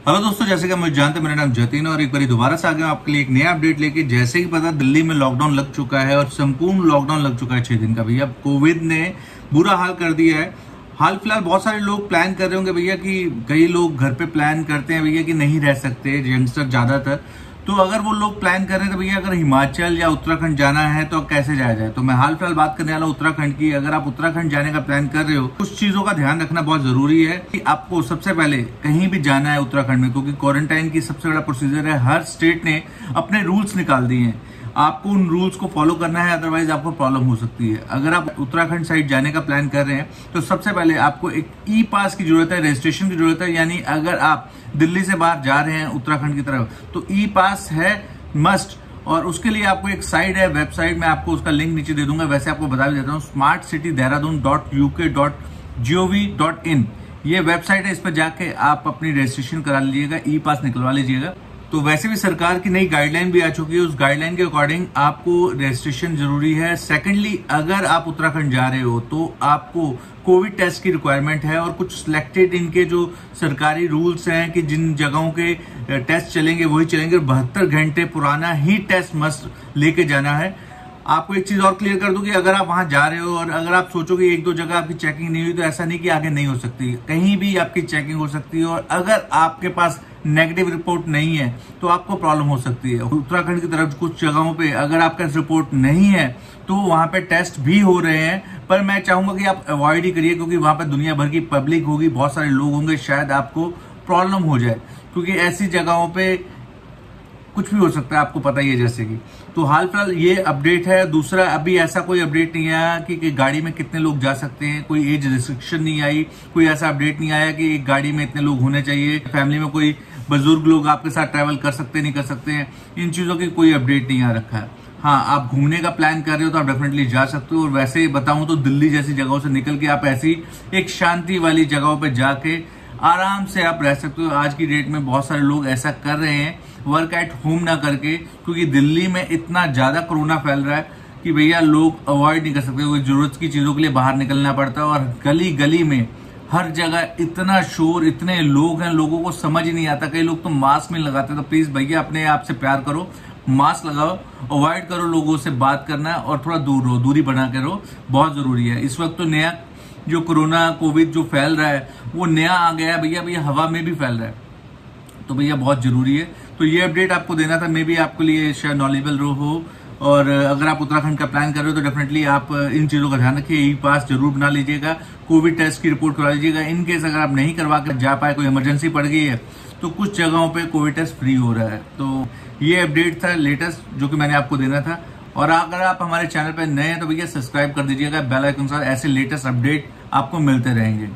Hello दोस्तों, जैसे कि मुझे जानते हैं, मेरा नाम जतीन और एक बार दोबारा से आ गया आपके लिए एक नया अपडेट लेके, जैसे ही पता दिल्ली में लॉकडाउन लग चुका है और संपूर्ण लॉकडाउन लग चुका है छह दिन का भैया। कोविड ने बुरा हाल कर दिया है। हाल फ़िलहाल बहुत सारे लोग प्लान कर रहे होंगे भैया कि कई लोग घर पे प्लान करते हैं भैया कि नहीं रह सकते यंगस्टर ज़्यादातर। तो अगर वो लोग प्लान कर रहे हैं तो भैया अगर हिमाचल या उत्तराखंड जाना है तो कैसे जाया जाए? तो मैं हाल फ़िलहाल बात करने वाला उत्तराखंड की। अगर आप उत्तराखंड जाने का प्लान कर रहे हो, कुछ चीज़ों का ध्यान रखना बहुत ज़रूरी है कि आपको सबसे पहले कहीं भी जाना है उत्तराखंड में, क्योंकि क्वारंटाइन की सबसे बड़ा प्रोसीजर है, हर स्टेट ने अपने रूल्स निकाल दिए हैं। आपको उन रूल्स को फॉलो करना है अदरवाइज़ आपको प्रॉब्लम हो सकती है। अगर आप उत्तराखंड साइड जाने का प्लान कर रहे हैं तो सबसे पहले आपको एक ई पास की ज़रूरत है रजिस्ट्रेशन की ज़रूरत है, यानी अगर आप दिल्ली से बाहर जा रहे हैं, उत्तराखंड की तरफ़ तो ई पास है मस्ट और उसके लिए आपको एक साइट है वेबसाइट में आपको उसका लिंक नीचे दे दूँगा, वैसे आपको बता भी देता हूँ smart city Dehradun dot UK dot G O V dot in ये वेबसाइट है, इस पर जाके आप अपनी रजिस्ट्रेशन करा लीजिएगा ई पास निकलवा लीजिएगा। तो वैसे भी सरकार की नई गाइडलाइन भी आ चुकी है। उस गाइडलाइन के अकॉर्डिंग आपको रजिस्ट्रेशन ज़रूरी है। सेकेंडली अगर आप उत्तराखंड जा रहे हो तो आपको कोविड टेस्ट की रिक्वायरमेंट है और कुछ सिलेक्टेड इनके जो सरकारी रूल्स हैं कि जिन जगहों के टेस्ट चलेंगे, वही चलेंगे। बहत्तर घंटे पुराना ही टेस्ट मस्ट लेके जाना है। आपको एक चीज़ और क्लियर कर दूँ कि अगर आप वहाँ जा रहे हो और अगर आप सोचोगे एक दो जगह आपकी चेकिंग नहीं हुई तो ऐसा नहीं कि आगे नहीं हो सकती। कहीं भी आपकी चेकिंग हो सकती है और अगर आपके पास नेगेटिव रिपोर्ट नहीं है तो आपको प्रॉब्लम हो सकती है। उत्तराखंड की तरफ़ कुछ जगहों पे अगर आपका रिपोर्ट नहीं है तो वहाँ पे टेस्ट भी हो रहे हैं। पर मैं चाहूँगा कि आप अवॉइड ही करिए, क्योंकि वहाँ पे दुनिया भर की पब्लिक होगी, बहुत सारे लोग होंगे, शायद आपको प्रॉब्लम हो जाए। क्योंकि ऐसी जगहों पे कुछ भी हो सकता है आपको पता ही है जैसे कि। तो हाल फ़िलहाल ये अपडेट है। दूसरा अभी ऐसा कोई अपडेट नहीं आया कि, कि गाड़ी में कितने लोग जा सकते हैं। कोई एज रिस्ट्रिक्शन नहीं आई। कोई ऐसा अपडेट नहीं आया कि एक गाड़ी में इतने लोग होने चाहिए। फैमिली में कोई बुज़ुर्ग लोग आपके साथ ट्रैवल कर सकते नहीं कर सकते हैं। इन चीज़ों की कोई अपडेट नहीं आ रखा है। हाँ आप घूमने का प्लान कर रहे हो तो आप डेफिनेटली जा सकते हो। और वैसे बताऊँ तो दिल्ली जैसी जगहों से निकल के आप ऐसी एक शांति वाली जगहों पर जाके आराम से आप रह सकते हो। आज की डेट में बहुत सारे लोग ऐसा कर रहे हैं। वर्क एट होम ना करके, क्योंकि दिल्ली में इतना ज़्यादा कोरोना फैल रहा है कि भैया लोग अवॉइड नहीं कर सकते, क्योंकि ज़रूरत की चीज़ों के लिए बाहर निकलना पड़ता है और गली गली में हर जगह इतना शोर, इतने लोग हैं, लोगों को समझ ही नहीं आता। कई लोग तो मास्क में लगाते तो प्लीज़ भैया अपने आप से प्यार करो मास्क लगाओ अवॉइड करो लोगों से बात करना और थोड़ा दूर रहो, दूरी बना के रहो, बहुत ज़रूरी है। इस वक्त तो नया जो कोरोना, कोविड जो फैल रहा है, वो नया आ गया है, भैया भैया हवा में भी फैल रहा है। तो भैया बहुत ज़रूरी है तो ये अपडेट आपको देना था मे भी आपके लिए शायद नॉलेबल हो। और अगर आप उत्तराखंड का प्लान कर रहे हो तो डेफिनेटली आप इन चीज़ों का ध्यान रखिए ई पास ज़रूर बना लीजिएगा। कोविड टेस्ट की रिपोर्ट करवा लीजिएगा। इन केस अगर आप नहीं करवा कर जा पाए, कोई इमरजेंसी पड़ गई है तो कुछ जगहों पे कोविड टेस्ट फ्री हो रहा है। तो ये अपडेट था लेटेस्ट जो कि मैंने आपको देना था। और अगर आप हमारे चैनल पर नए हैं तो भैया सब्सक्राइब कर दीजिएगा। बेल आइकन ऐसे लेटेस्ट अपडेट आपको मिलते रहेंगे।